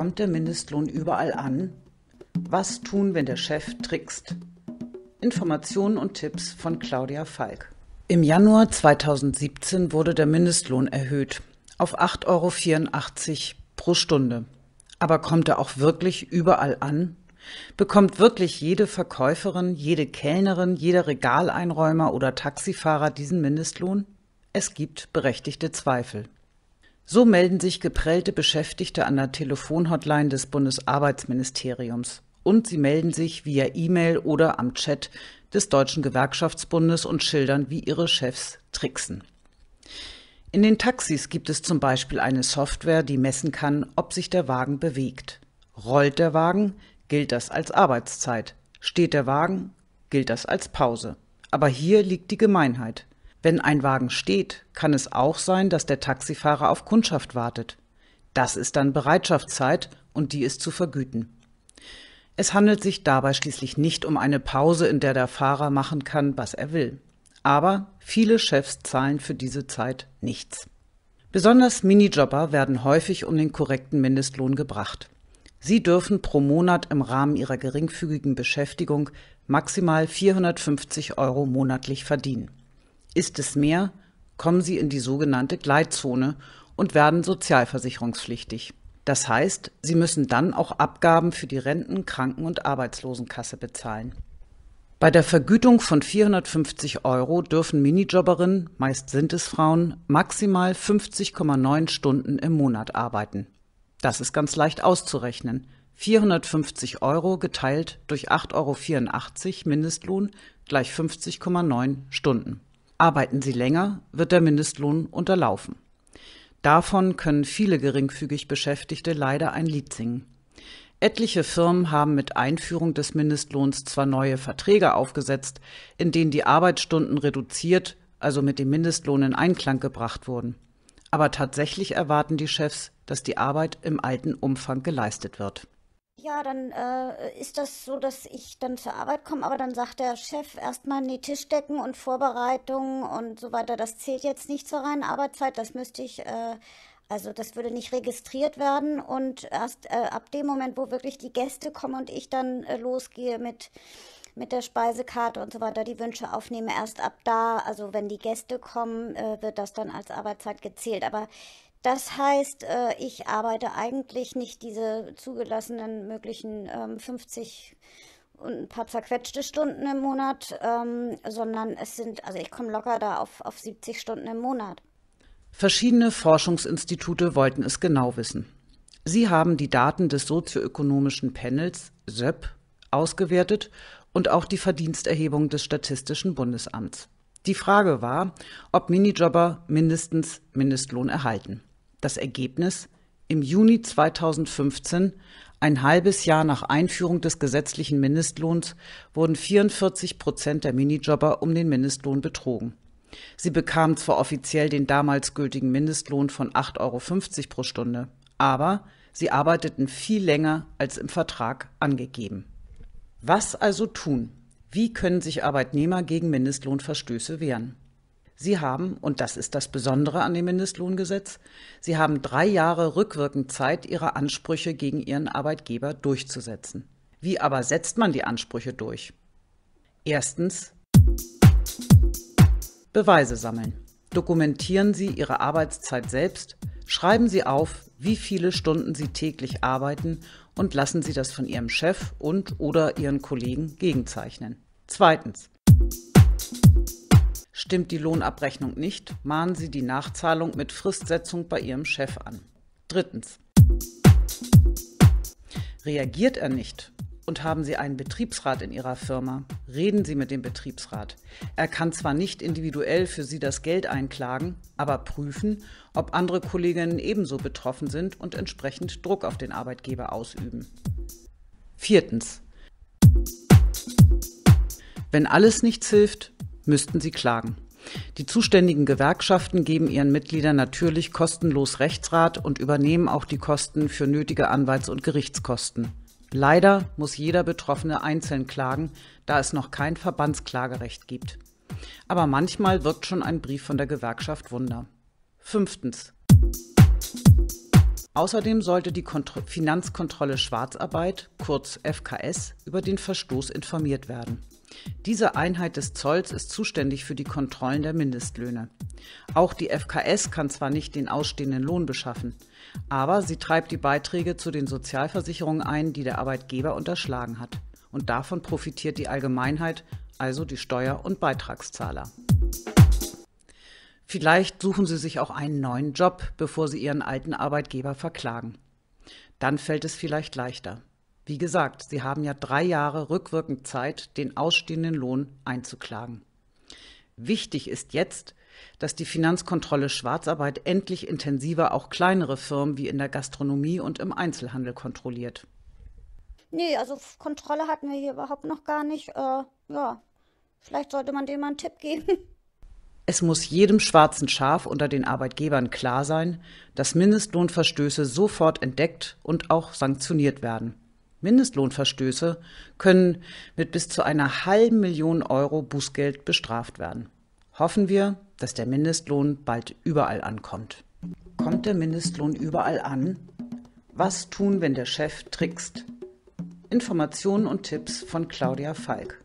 Kommt der Mindestlohn überall an? Was tun, wenn der Chef trickst? Informationen und Tipps von Claudia Falk. Im Januar 2017 wurde der Mindestlohn erhöht auf 8,84 Euro pro Stunde. Aber kommt er auch wirklich überall an? Bekommt wirklich jede Verkäuferin, jede Kellnerin, jeder Regaleinräumer oder Taxifahrer diesen Mindestlohn? Es gibt berechtigte Zweifel. So melden sich geprellte Beschäftigte an der Telefonhotline des Bundesarbeitsministeriums. Und sie melden sich via E-Mail oder am Chat des Deutschen Gewerkschaftsbundes und schildern, wie ihre Chefs tricksen. In den Taxis gibt es zum Beispiel eine Software, die messen kann, ob sich der Wagen bewegt. Rollt der Wagen, gilt das als Arbeitszeit. Steht der Wagen, gilt das als Pause. Aber hier liegt die Gemeinheit. Wenn ein Wagen steht, kann es auch sein, dass der Taxifahrer auf Kundschaft wartet. Das ist dann Bereitschaftszeit und die ist zu vergüten. Es handelt sich dabei schließlich nicht um eine Pause, in der der Fahrer machen kann, was er will. Aber viele Chefs zahlen für diese Zeit nichts. Besonders Minijobber werden häufig um den korrekten Mindestlohn gebracht. Sie dürfen pro Monat im Rahmen ihrer geringfügigen Beschäftigung maximal 450 Euro monatlich verdienen. Ist es mehr, kommen sie in die sogenannte Gleitzone und werden sozialversicherungspflichtig. Das heißt, sie müssen dann auch Abgaben für die Renten-, Kranken- und Arbeitslosenkasse bezahlen. Bei der Vergütung von 450 Euro dürfen Minijobberinnen, meist sind es Frauen, maximal 50,9 Stunden im Monat arbeiten. Das ist ganz leicht auszurechnen. 450 Euro geteilt durch 8,84 Euro Mindestlohn gleich 50,9 Stunden. Arbeiten Sie länger, wird der Mindestlohn unterlaufen. Davon können viele geringfügig Beschäftigte leider ein Lied singen. Etliche Firmen haben mit Einführung des Mindestlohns zwar neue Verträge aufgesetzt, in denen die Arbeitsstunden reduziert, also mit dem Mindestlohn in Einklang gebracht wurden. Aber tatsächlich erwarten die Chefs, dass die Arbeit im alten Umfang geleistet wird. Ja, dann äh, ist das so, dass ich dann zur Arbeit komme, aber dann sagt der Chef erstmal die Tischdecken und Vorbereitungen und so weiter. Das zählt jetzt nicht zur reinen Arbeitszeit, das müsste ich, äh, also das würde nicht registriert werden. Und erst äh, ab dem Moment, wo wirklich die Gäste kommen und ich dann äh, losgehe mit mit der Speisekarte und so weiter die Wünsche aufnehme, erst ab da, also wenn die Gäste kommen, äh, wird das dann als Arbeitszeit gezählt. Aber das heißt, äh, ich arbeite eigentlich nicht diese zugelassenen möglichen 50 ähm, und ein paar zerquetschte Stunden im Monat, ähm, sondern es sind, also ich komme locker da auf, auf 70 Stunden im Monat. Verschiedene Forschungsinstitute wollten es genau wissen. Sie haben die Daten des sozioökonomischen Panels SÖP ausgewertet und auch die Verdiensterhebung des Statistischen Bundesamts. Die Frage war, ob Minijobber mindestens Mindestlohn erhalten. Das Ergebnis im Juni 2015, ein halbes Jahr nach Einführung des gesetzlichen Mindestlohns, wurden 44 Prozent der Minijobber um den Mindestlohn betrogen. Sie bekamen zwar offiziell den damals gültigen Mindestlohn von 8,50 Euro pro Stunde, aber sie arbeiteten viel länger als im Vertrag angegeben. Was also tun? Wie können sich Arbeitnehmer gegen Mindestlohnverstöße wehren? Sie haben, und das ist das Besondere an dem Mindestlohngesetz, Sie haben drei Jahre rückwirkend Zeit, Ihre Ansprüche gegen Ihren Arbeitgeber durchzusetzen. Wie aber setzt man die Ansprüche durch? Erstens Beweise sammeln. Dokumentieren Sie Ihre Arbeitszeit selbst, schreiben Sie auf, wie viele Stunden Sie täglich arbeiten und lassen Sie das von Ihrem Chef und oder Ihren Kollegen gegenzeichnen. Zweitens Stimmt die Lohnabrechnung nicht, mahnen Sie die Nachzahlung mit Fristsetzung bei Ihrem Chef an. Drittens. Reagiert er nicht und haben Sie einen Betriebsrat in Ihrer Firma, reden Sie mit dem Betriebsrat. Er kann zwar nicht individuell für Sie das Geld einklagen, aber prüfen, ob andere Kolleginnen ebenso betroffen sind und entsprechend Druck auf den Arbeitgeber ausüben. Viertens. Wenn alles nichts hilft, müssten sie klagen. Die zuständigen Gewerkschaften geben ihren Mitgliedern natürlich kostenlos Rechtsrat und übernehmen auch die Kosten für nötige Anwalts- und Gerichtskosten. Leider muss jeder Betroffene einzeln klagen, da es noch kein Verbandsklagerecht gibt. Aber manchmal wirkt schon ein Brief von der Gewerkschaft Wunder. Fünftens. Außerdem sollte die Kontro Finanzkontrolle Schwarzarbeit, kurz FKS, über den Verstoß informiert werden. Diese Einheit des Zolls ist zuständig für die Kontrollen der Mindestlöhne. Auch die FKS kann zwar nicht den ausstehenden Lohn beschaffen, aber sie treibt die Beiträge zu den Sozialversicherungen ein, die der Arbeitgeber unterschlagen hat. Und davon profitiert die Allgemeinheit, also die Steuer- und Beitragszahler. Vielleicht suchen Sie sich auch einen neuen Job, bevor Sie Ihren alten Arbeitgeber verklagen. Dann fällt es vielleicht leichter. Wie gesagt, Sie haben ja drei Jahre rückwirkend Zeit, den ausstehenden Lohn einzuklagen. Wichtig ist jetzt, dass die Finanzkontrolle Schwarzarbeit endlich intensiver auch kleinere Firmen wie in der Gastronomie und im Einzelhandel kontrolliert. Nee, also Kontrolle hatten wir hier überhaupt noch gar nicht. Äh, ja, vielleicht sollte man dem mal einen Tipp geben. Es muss jedem schwarzen Schaf unter den Arbeitgebern klar sein, dass Mindestlohnverstöße sofort entdeckt und auch sanktioniert werden. Mindestlohnverstöße können mit bis zu einer halben Million Euro Bußgeld bestraft werden. Hoffen wir, dass der Mindestlohn bald überall ankommt. Kommt der Mindestlohn überall an? Was tun, wenn der Chef trickst? Informationen und Tipps von Claudia Falk.